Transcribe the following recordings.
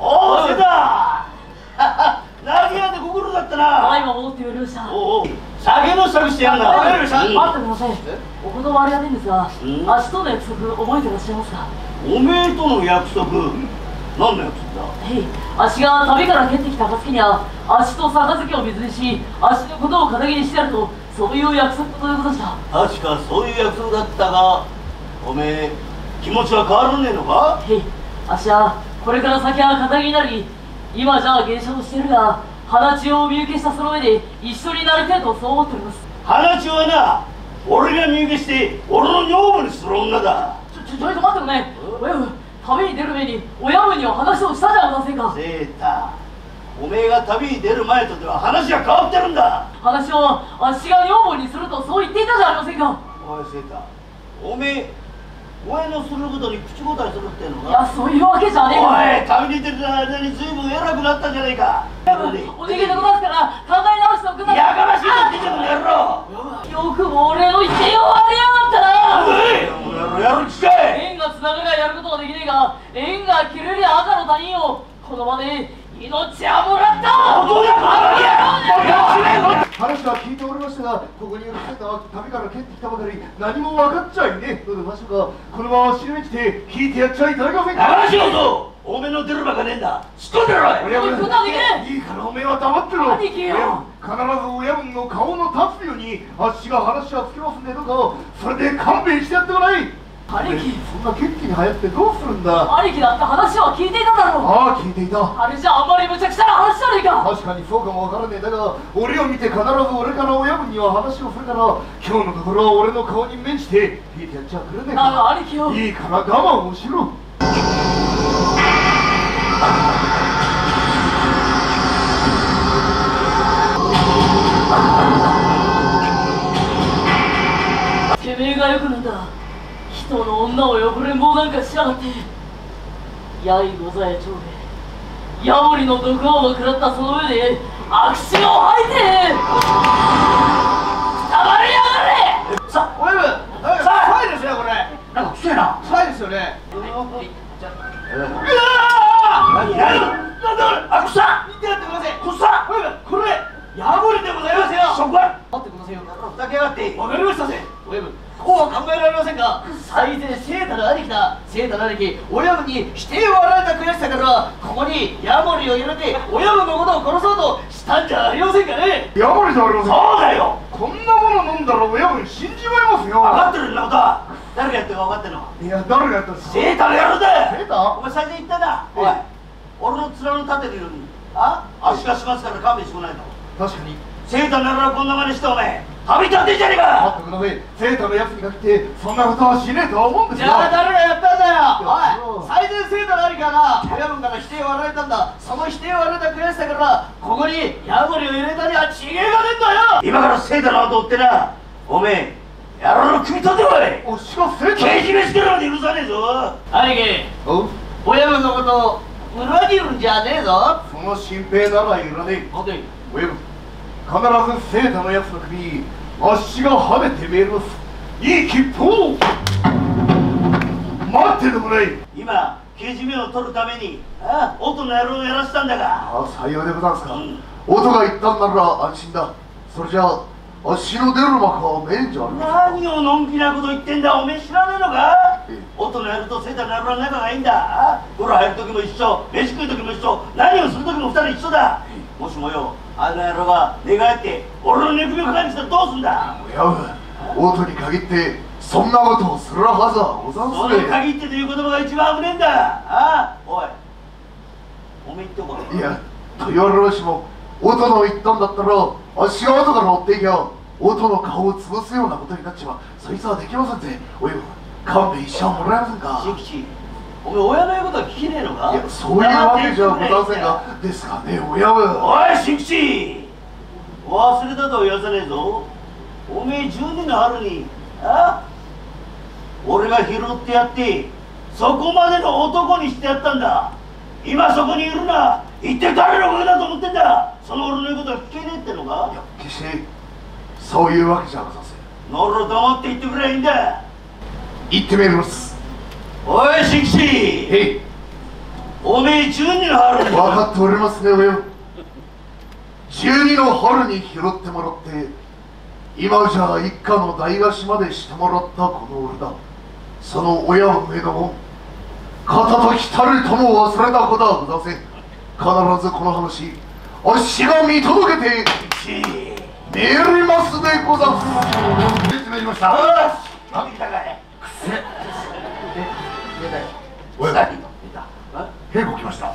おおせだ何やで心だったな。あ今戻ってまいりました。おお酒の支度してやんな。待ってくだうんさい。お言葉ありがたいんですがうん。明日の約束覚えてらっしゃいますか？おめえとの約束。何の約束だ？はいあしが旅から帰ってきた暁には足と杯を水にし足のことを仇にしてやるとそういう約束ということでした確かそういう約束だったがおめえ気持ちは変わらねえのか？はいあしはこれから先は仇になり今じゃあ芸者をしてるが鼻血を見受けしたその上で一緒になりたいとそう思っております。花千はな俺が身請けして俺の女房にする女だ。ちょちょちょいと待ってください親分旅に出る前に親分には話をしたじゃありませんか。セータおめえが旅に出る前とでは話が変わってるんだ。話をあっしが女房にするとそう言っていたじゃありませんか。おいセータおめえお前のすることに口答えするってのいやかそういうわけじゃねえおい旅に出てる間に随分偉くなったじゃないかお願いでございますから考え直しておくだやかましいこと言ってんじゃねえ野郎。よくも俺の言ってよありやがったな。おいこの野郎やる気かい縁がつながりゃやることができねえが縁が切れりゃ赤の他人をこの場で命はもらった。話は聞いておりましたがここにいる生徒は旅から帰ってきたばかり。何も分かっちゃいねえ。のでましょうか。このまま死ぬ道で引いてやっちゃいただけません。か長仕事おめえの出るばかねえんだ。すっとんでろい。親分そういいいからおめえは黙ってろ。兄貴よ必ず親分の顔の立つようにあっしが話はつけますんでどうかそれで勘弁してやってもらい兄貴。そんな元気に流行ってどうするんだ？兄貴だって話は聞いていただろう。ああ聞いていた。あれじゃあんまり無茶苦茶な話じゃねえか。確かにそうかもわからねえ。だが俺を見て必ず俺から親分には話をするから今日のところは俺の顔に面して引いてやっちゃくれねえなかあ兄貴よ。いいから我慢をしろ。てめえがよくなんだ人の女を汚れん坊なんかしやがって。やいござえ長兵衛。ヤモリの毒を食らったその上で悪臭を吐いて。くたばりやがれ。さ親分なんか臭いですねこれ。なんか臭いな。臭いですよね。何何なんだあてやってください。これヤモリでございますよ。そこは待ってくださいよ。ふざけやがって。わかりましたぜこうは考えられませんが最前聖太の兄貴だ。聖太の兄貴親分に否定をられた悔しさからここにヤモリを入れて親分のことを殺そうとしたんじゃありませんかね。やばいじゃありませんそうだよ。こんなもの飲んだら親分死んじまいますよ。分かってるんだことは誰がやってるか分かってんの？いや誰がやったんですか？セーターの野郎だセーター？お前最初言ったな。おい。え俺の面の立てるようにあ？足がしますから勘弁してこないと。確かに。セーターの野郎こんな真似してお前旅立ってんじゃねえ待か！ってくださいセーターのやつに限ってそんなことはしねえとは思うんですじゃあ誰がやったんだよ！おい最前聖太の兄貴が親分から否定をられたんだ。その否定をられた悔しさからここにヤモリを入れたには違えがねえんだよ！今からセーターの後追ってな。おめえ野郎の首取ってこい！おしかセーター刑事飯からまで許さねえぞ！兄貴親分のことを裏切るんじゃねえぞ！その新兵ならいらねえ。本当に親分必ずセーターのやつの首にあっしがはめてめえますいい切符を待っててもらい。今刑事名を取るためにあ音の野郎をやらせたんだが。あさようでござんすか、うん。音が言ったんなら安心だ。それじゃああっしの出る幕はめえんじゃあり何をのんきなこと言ってんだおめえ知らねえのか？ええ。音の野郎とセーターの野郎の仲がいいんだ。あ風呂入る時も一緒飯食う時も一緒何をする時も二人一緒だ。もしもよあの野郎が寝返って俺の寝首をかにしたらどうすんだ？いや音に限ってそんなことをするはずはござんそすねの限ってという言葉が一番危ねえんだ。あおい。おめえ言ってこいいやと言われましても音の言ったんだったらあっしが後から追っていきゃ音の顔を潰すようなことになっちまう。そいつはできませんぜ。おい勘弁してもらえませんか？おめえ親の言うことは聞けねえのか？いやそういうわけじゃございませんが。ですがね親は。おい新吉忘れたとは言わせねえぞ。おめえ12の春にあ？俺が拾ってやってそこまでの男にしてやったんだ。今そこにいるな。一体誰の声だと思ってんだ。その俺の言うことは聞けねえってのか？いや決してそういうわけじゃございません。なら黙って言ってくればいいんだ。言ってみますおい新吉おめえ十二の春に。分かっておりますね親分12の春に拾ってもらって今じゃ一家の代貸しまでしてもらったこの俺だ。その親分への恩片時たるとも忘れたことはございません。必ずこの話あっしが見届けてめりますでございます説明しましたあ見てきたかい親分稽古来ました。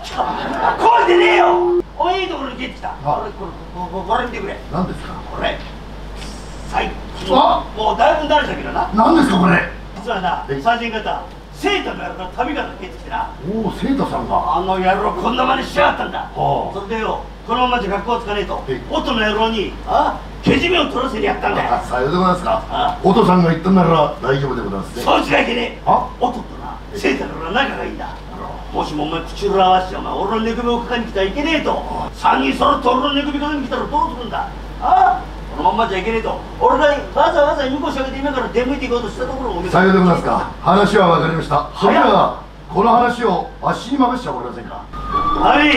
これでねえよ！おいいいところに出てきた。あ。これこれこれこれ見てくれ。何ですか？これ。最近。あ？もうだいぶ慣れたけどな。何ですかこれ？実はなえ？最新型セータの野郎が旅から出てきてな。おおセータさんが。あの野郎こんな真似しやがったんだ。はあ。それでよこのままじゃ学校つかねえと。え？夫の野郎にあ？けじめを取らせにやったんださようでございますか。あお父さんが言ったなら大丈夫でございますね。そいつがいけねえ。あ？夫となセータの野郎仲がいいんだもしもお前口裏合わせてお前俺の寝首をかかに来たらいけねえと。三人揃って俺の寝首かかに来たらどうするんだ？あ？このまんまじゃいけねえと。俺がわざわざみこし上げて今から出向いていこうとしたところをおめえさようでございますか。話は分かりました。それではこの話をあっしに任せてもらえませんか？はい。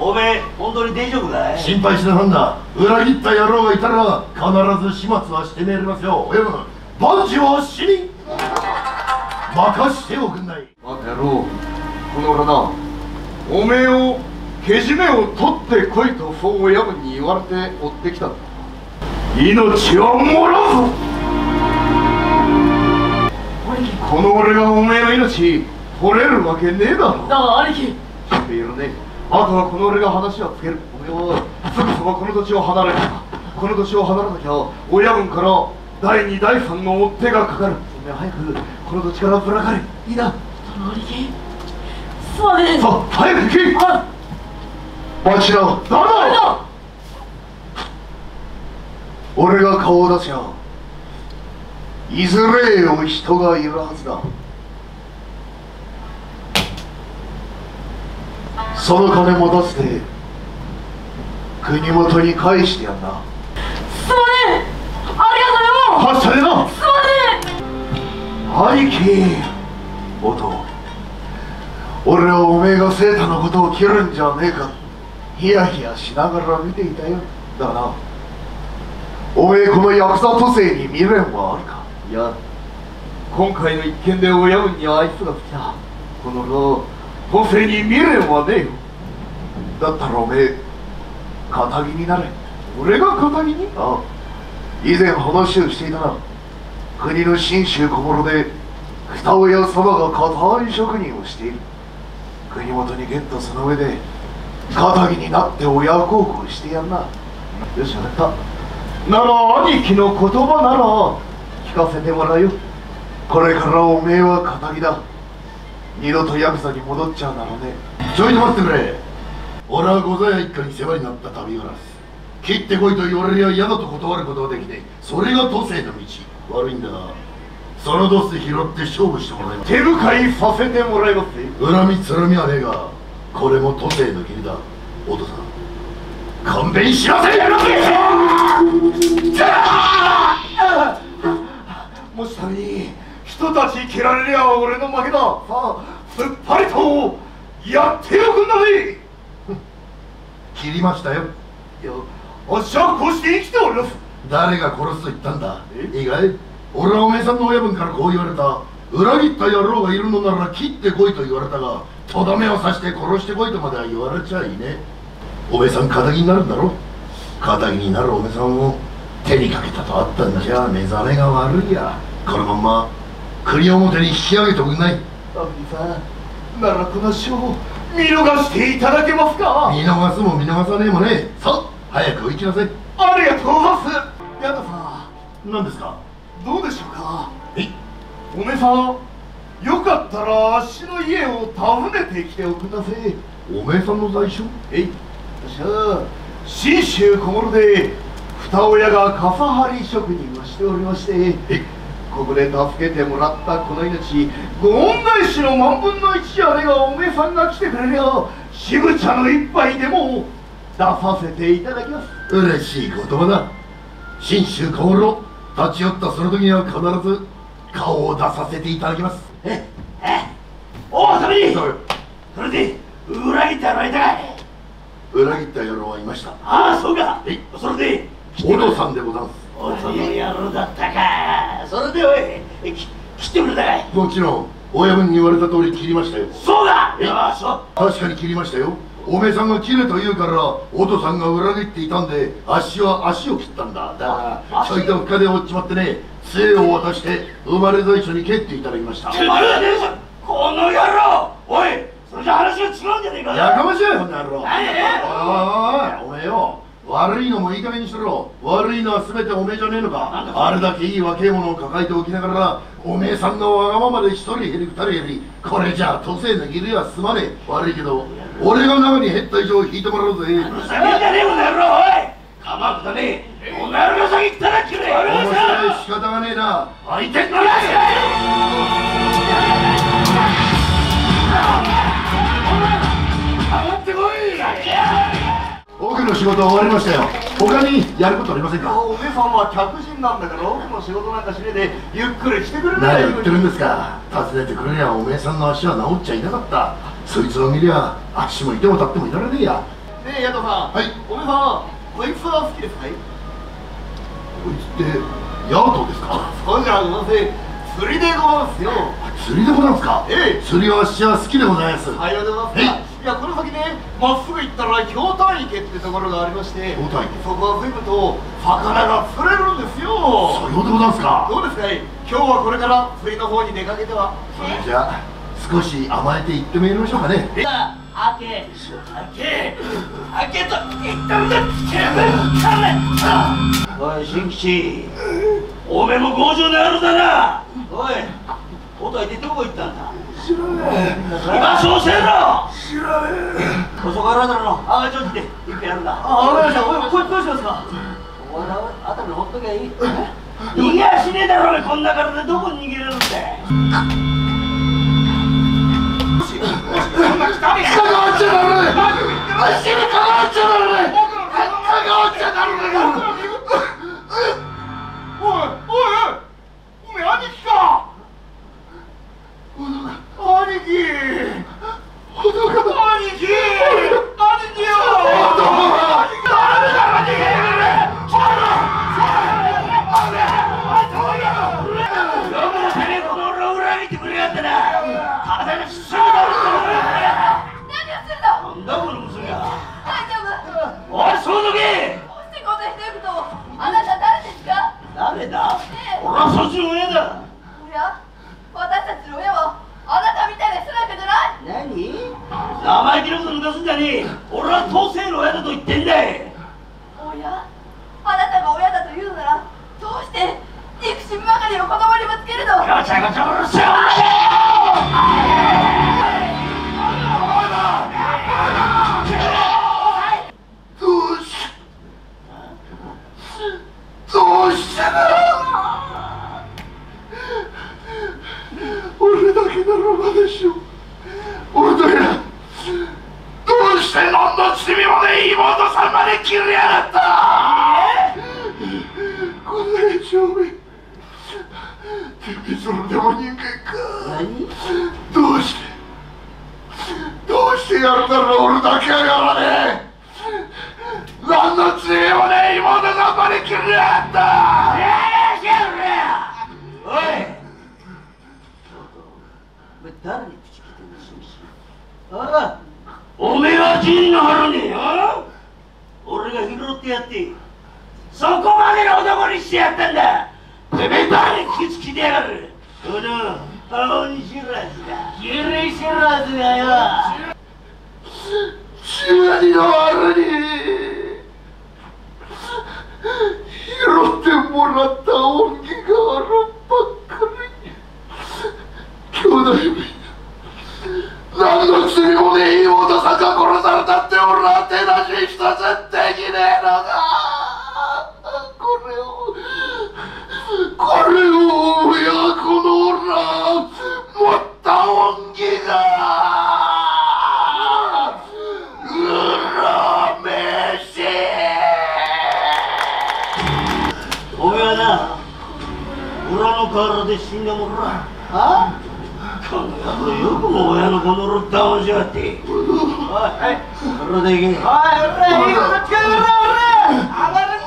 おめえ本当に大丈夫かい？心配しなさんだ裏切った野郎がいたら必ず始末はしてめえりますよ。親分万事はあっしに任しておくんない。待て野郎この俺なおめえをけじめを取ってこいとそう親分に言われて追ってきたんだ。命はもらうぞ。この俺がおめえの命取れるわけねえだろ。だが兄貴。知っているね。あとはこの俺が話はつけるおめえはすぐさまこの土地を離れる。この土地を離れなきゃ親分から第二第三の追っ手がかかる。おめえ早くこの土地からぶらかれいいな。だが兄貴す。まねえさあ早く行け。あ。待ちなだあれだだ俺が顔を出しゃいずれよ人がいるはずだ。その金も出して国元に返してやんな。すまねえありがとうよはっされな兄貴音。俺はおめえがセータのことを切るんじゃねえか。ヒヤヒヤしながら見ていたよ。だがな。おめえこのヤクザ都政に未練はあるか？いや今回の一件で親分にはあいつが来た。この老都政に未練はねえよ。だったらおめえ仇になれ。俺が仇に？ああ。以前話をしていたな国の信州小諸で二親様が硬い職人をしている。国元にゲットその上で仇になって親孝行してやんな。よし分かった。なら兄貴の言葉なら聞かせてもらうよ。これからおめえは仇だ。二度とヤクザに戻っちゃうならねちょいと待ってくれ。俺は御座屋一家に世話になった旅柄切ってこいと言われりゃ嫌だと断ることはできねえ。それが都政の道。悪いんだがそのドス拾って勝負してもらいます。手向いさせてもらいますぜ。恨みつらみはねえがこれも都政の義理だ。お父さん勘弁しなさいやろ。もし旅に人たち切られりゃ俺の負けだ。さあすっぱりとやっておくんだぜ。切りましたよ。いやあっしはこうして生きております誰が殺すと言ったんだ?え？いいかい?俺はおめえさんの親分からこう言われた。裏切った野郎がいるのなら切ってこいと言われたがとどめを刺して殺してこいとまでは言われちゃいねえ。おめえさん仇になるんだろ?仇になるおめえさんを手にかけたとあったんじゃ。目覚めが悪いや。このまんま国表に引き上げておくんない。アビさんならこの賞を見逃していただけますか?見逃すも見逃さねえもねえ。さあ早く行きなさい。ありがとうございます矢田さ何ですか？んどうでしょうか？え？いおめさんよかったらあっしの家を訪ねてきておくんなせおめえさんの在所？えい。私は信州小諸で二親が傘張り職人をしておりましてえ？ここで助けてもらったこの命ご恩返しの万分の一じゃねがおめえさんが来てくれりゃ渋茶の一杯でも出させていただきます。嬉しい言葉だ信州小諸立ち寄ったその時には必ず顔を出させていただきます。おおために！それで裏切ったやろいたかい？裏切った野郎はいました。ああそうか。え？それでお父さんでござんす。おその野郎だったかそれでおいき切ってくれたかい？もちろん親分に言われた通り切りましたよ。そうだ！よし確かに切りましたよおめえさんが切れと言うからお父さんが裏切っていたんで足は足を切ったんだ。だからちょいと深で落ちちまってね杖を渡して生まれ最初に蹴っていただきました。お前はねえぞこの野郎おいそれじゃ話が違うんじゃねえかやかましいよこの野郎。おいおいおめえよ悪いのもいい加減にしろ。悪いのは全ておめえじゃねえのか。あれだけいい若い者を抱えておきながらおめえさんのわがままで一人減り二人減り。これじゃあ都政の義理はすまねえ。悪いけど俺が中に減った以上引いてもらうぜ。ふざけんじゃねえこの野郎おい。鎌くだねえ。この野郎が先来たら切れ面白い仕方がねえな。相手になら奥の仕事は終わりましたよ。他にやることありませんか？おめさんは客人なんだから奥の仕事なんかしねえでゆっくりしてくれない何言ってるんですか？訪ねてくれりゃおめえさんの足は治っちゃいなかった。そいつを見りゃ足もいても立ってもいられねえや。ねえヤトさん。はい。おめさんこいつは好きですか？いこいつってヤートですか？そうじゃありません。釣りでございますよ。釣りでございますか？ええ。釣りは私は好きでございます。はい、ありがとうございます。いや、この先ね、まっすぐ行ったら京丹池ってところがありまして、京丹池そこは随分と魚が釣れるんですよ。さようでございますかどうですかい今日はこれから釣りの方に出かけては。それじゃあ少し甘えて行ってみましょうかね。開け。開け。開けと言ったんだてめえかめおい新吉。おめえも強情な野郎だな。おいおといてどこ行ったんだ今そうせえろえ知らね遅からだろああちょっとで一杯やるんだ。あ、わかりました。おい、こいつどうしますか？お前らあたりほっときゃいい。逃げやしねえだろこんな体でどこに逃げれるんだえ関わっちゃ兄貴えほどか兄貴兄貴よよくもてめえこの俺を裏切ってくれやってな体にすぐだ何をするのなんだこの娘は大丈夫おいそうどけどうしてこんなひどいことをあなた誰ですか誰だええ俺はそっちの親だおや私たちの親はあなたみたいな人なんかじゃない何生意気なこと抜かすんじゃねえ俺は当世の親だと言ってんだい親あなたが親だというのならどうして憎しみばかりを子供にぶつけるの俺は手出し一つできねえのか。これをこれを親子の俺は持った恩義が恨めしおめえはな裏ので死んだもんなあ？この野郎よくも親の子のろったましやがって。おいおい、おら、いいことつけろ、おら、おら、上がる、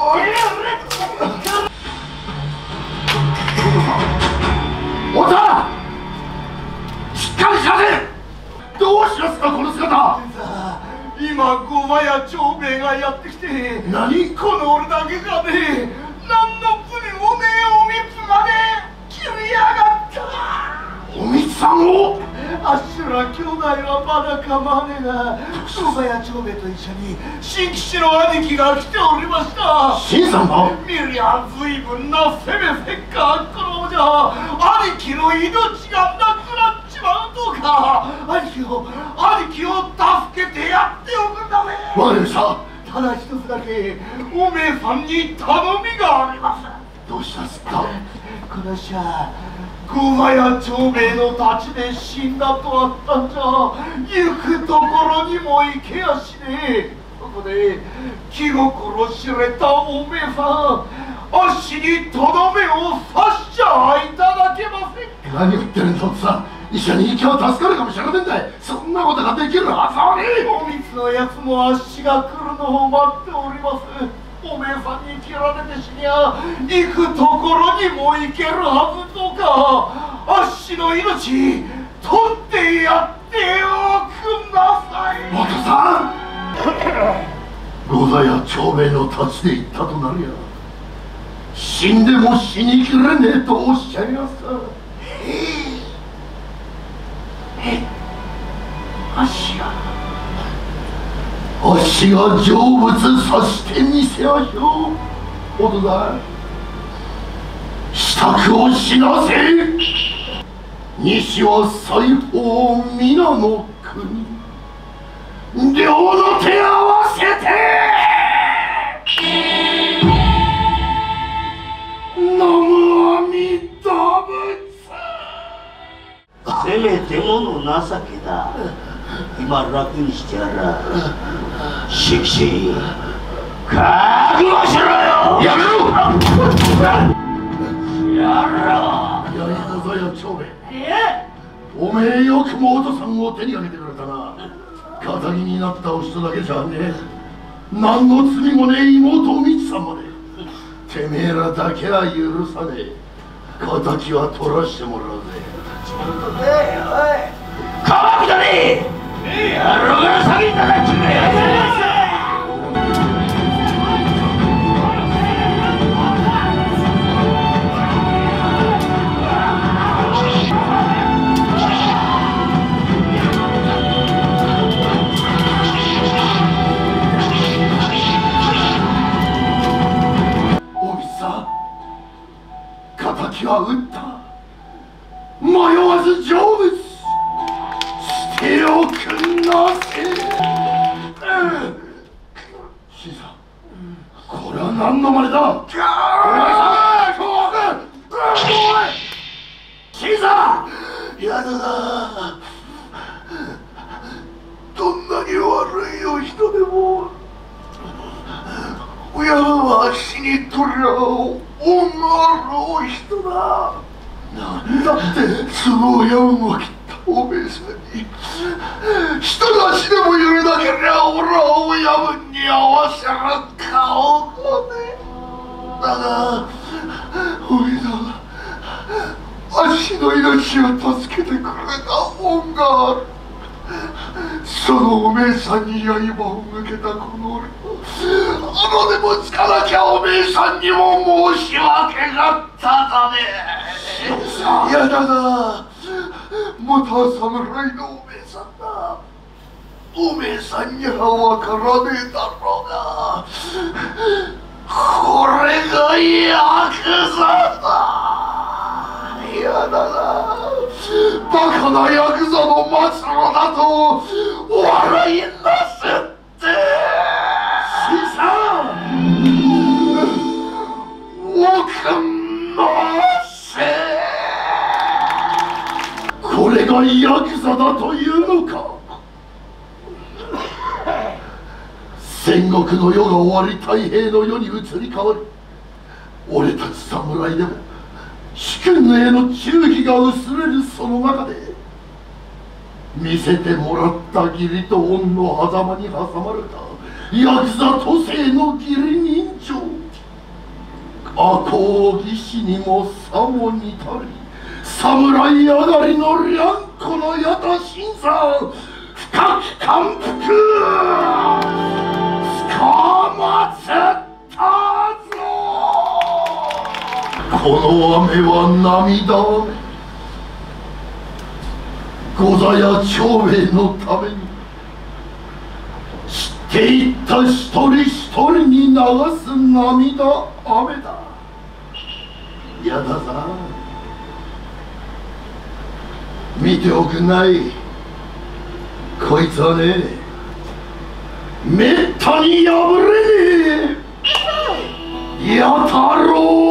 おたしっかりしなせどうしますかこの姿今ゴマや長兵衛がやってきて何この俺だけがね何のプリもねえおみつまで切りやがったおみつさんをあっしら兄弟はまだ構わねえがゴマや長兵衛と一緒に新吉の兄貴が来ておりました。新さんが？見りゃ随分なフェメフェッカーこのじゃ兄貴の命がなくなっちまうとか。兄貴を兄貴を助けてやっておくんだねわかりました。ただ一つだけおめえさんに頼みがありますどうしたんすか？このしゃゴマや長兵衛の太刀で死んだとあったんじゃ。行くところにも行けやしねえ。そこで気心知れたおめえさんあっしにとどめをさしちゃいただけませんか？何言ってるんだおっさん。医者に行けば助かるかもしれませんねそんなことができるはずはねえ。おみつのやつもあっしが来るのを待っておりますおめえさんに切られて死にゃ行くところにも行けるはずとかあっしの命取ってやっておくんなさい。元さん！ゴザや長兵衛の太刀で行ったとなるや死んでも死にきれねえとおっしゃいますあっしがあっしが成仏さしてみせましょう元さん支度をしなせ西は西方皆の国両の手合わせて。南無阿弥陀仏。せめてもの情けだ今楽にしてやらしきし覚悟しろよ！やめろやろやりなさいよ長兵衛。おめえよくもお父さんを手にかけてくれたな。仇になったお人だけじゃねえ。何の罪もねえ妹おみつさんまで。てめえらだけは許さねえ。敵は取らしてもらうぜ。川下り野郎が先に叩きめお恩の人だ。なんだってその親を切ったおめえさんに。人が死でもいるだけりゃ俺は親分に合わせる顔がね。だがおめえだあっしの命を助けてくれた恩がある。そのおめえさんに刃を向けたこの俺あのでもつかなきゃおめえさんにも申し訳がっただね。やだな元侍のおめえさんだ。おめえさんにはわからねえだろうがこれがヤクザだ。やだな。バカなヤクザの末路だと笑いなすって。新さんおくんなせ。これがヤクザだというのか。戦国の世が終わり太平の世に移り変わり俺たち侍でも主君への忠義が薄れるその中で見せてもらった義理と恩の狭間に挟まれたヤクザ都政の義理人情赤穂義士にもさも似たり侍上がりのりゃんこの矢田新さん深く感服つかまつこの雨は涙。雨御座や長兵衛のために散っていった一人一人に流す涙雨だ。やださ見ておくない。こいつはねめったに破れねえ。や太郎傘